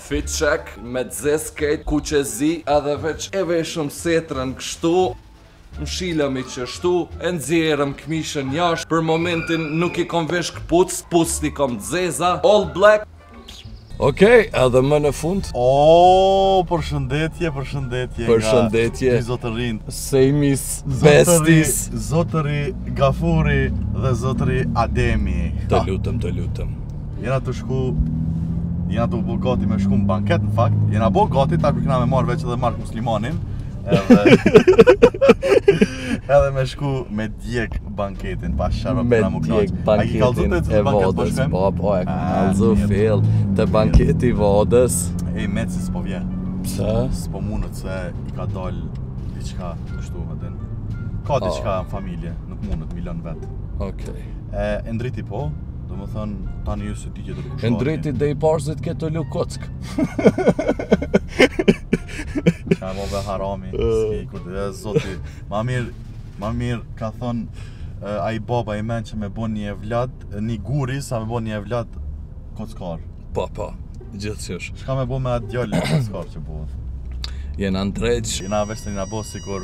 Fit check me xhes krejt kuq e zi edhe veq e veshëm setrën kështu Mshilëm qështu e nxjerrëm këmishën jashtë për momentin nuk i kom vesh këpuc këpucët i kom t'zeza all black Ok edhe më në fund Ooh përshëndetje përshëndetje nga përshëndetje dy zotërinjt samies besties zotëri zotëri gafuri dhe zotëri ademi Të lutem të lutem Jena tu shku Jena tu u bo gati me shku në banket në fakt Jena bo gati tash kur kena me marrë veç edhe Mark Muslimanin Edhe Edhe me shku me djeg banketin pasha Me djeg banketin e Vodës Po, po, e ka kallzu ah, fill Te banketi i Vodës E, Meci s'po vjen Pse? S'po mundet se i ka dal Diqka, kështu, atin Ka ah. diqka në familje, nuk mundet, milion vet Okej E, Endriti po, Domethënë, tani se ti gjithë të pushoni. Endriti edhe i pari ke tu lu kockë. Ça e bone harami, s'ki i kurdi, e zoti. Ma mirë, ma mirë, ka thënë, ai baba i jem që me bo një evlat, një guri, sa me bo një evlat kockar. Po, po, gjithqysh. Shka me bo me atë djalë kockar që bo. Jena në drejtë. Jena vesh jena bo, si kur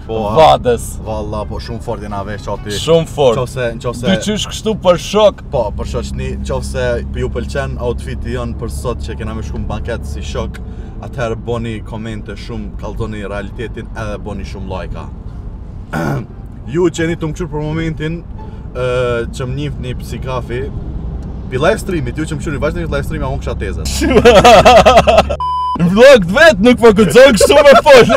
Po, Vades. Valla, po shumë fort jena vesh qaty. Shumë fort. Qofse, qofse... Dy qysh kështu për shok. Po, për shok që n'qoftë se ju pëlqen outfiti jonë për sot që kena me shku në banket si shok, atëherë boni komente shumë, kallzoni realitetin edhe boni shumë lajka. ju që jeni tu m'kqyrë për momentin, që më njifni si Gafi pi live streamit, ju që më kqyrni veç pi live streamit, a unë kesha te tezat Vlog të vetë nuk më po këtëzën kështu me folë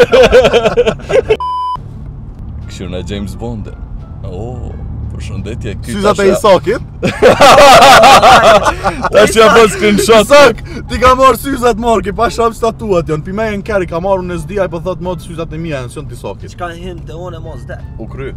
Kështu në James Bond Oh, përshëndetje këtë Syzat e Isakit Tash ia bëj screenshot Isak, t'i ka marrë syzat Marki pasha statuat janë Pi me e në keri, ka marrë unë s'di, ai po thotë modë syzat e mija, s'janë të Isakit Qka him të unë e mos dhe U kry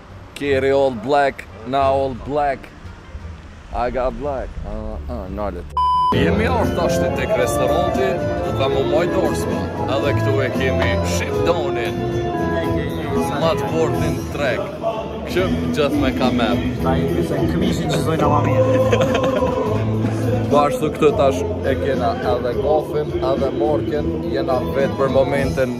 Keri all black, na all black I got black, uh, uh, nalt Jemi ardhë tashti tek restoranti Dhe ka me u majt darsma Edhe këtu e kemi Shef Donin Mat portin trek Kë gjëth me ka me Ta i të se këmishin që zojnë ama mirë Bashtu këtu tash e kena edhe Gafin edhe Markin Jena vetë për momentin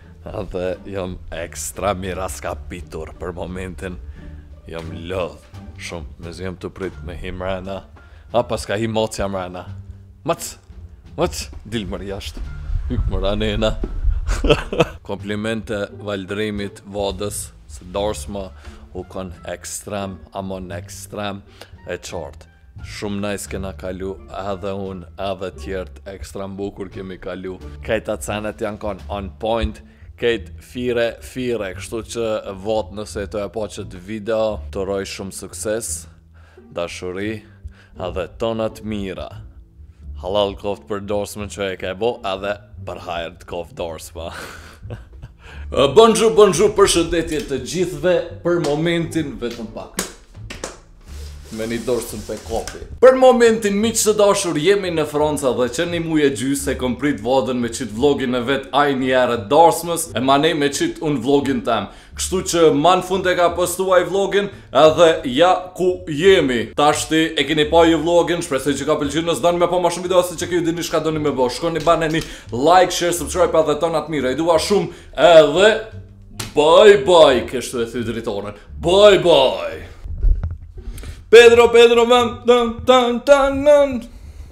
Dhe jam ekstrem i rraskapitur për momentin Jam lodh Shumë mezi jam tu prit me hi mrena A pas ka hi Moci mrena Moc Moc Dil more jashtë Hyjmë mrena Komplimente Valdrimit Vodës Se darsma u kon ekstrem Ama ekstrem E qartë Shumë nice kena kalu edhe unë edhe tjert't ekstra mbukur kemi kalu Krejt acenet janë kanë on point Krejt fire fire Kështu që vot nëse t'e pa qët video T'uroj shumë sukses Dashuri Edhe tona t'mirat Halal koft për dorsmën që e ke bo Edhe për hajr t'koft dorsma Bonjour, bonjour, përshëndetje të gjithve për momentin vetëm pak. Me një dorë s'un pe kapi Për momentin miq të dashur jemi në Franca dhe që një muje gjysë e kom prit vadën me qit vlogin e vet ai një herë darsmës e manej me qit unë vlogin tem Kështu që ma në fund e ka postu ai vlogin edhe ja ku jemi Tashti e kini pa ju vlogin shpresoj që ju ka pëlqy nëse doni me pa ma shumë video si qikjo ju dini shka doni me bo Shkoni bane një like, share, subscribe edhe tona t'mirat ju dua shumë edhe Bye bye, kështu e thy dritoren. Bye bye. Pedro, Pedro, man, tan tan tan.